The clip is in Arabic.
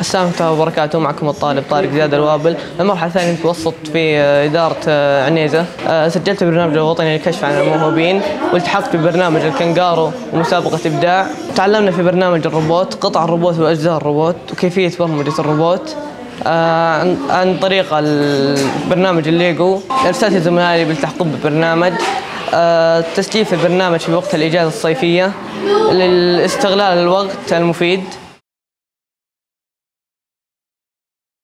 السلام ورحمة الله وبركاته. معكم الطالب طارق زياد الوابل. المرحلة الثانية متوسط في آه، إدارة آه، عنيزة. آه، سجلت برنامج الوطني للكشف عن الموهوبين. والتحقت ببرنامج الكنغارو ومسابقة إبداع. تعلمنا في برنامج الروبوت قطع الروبوت وأجزاء الروبوت وكيفية برمجة الروبوت. عن- طريق برنامج الليجو. ارسلت زملائي بالتحقق بالبرنامج. تسجيل في البرنامج في وقت الإجازة الصيفية. لاستغلال الوقت المفيد.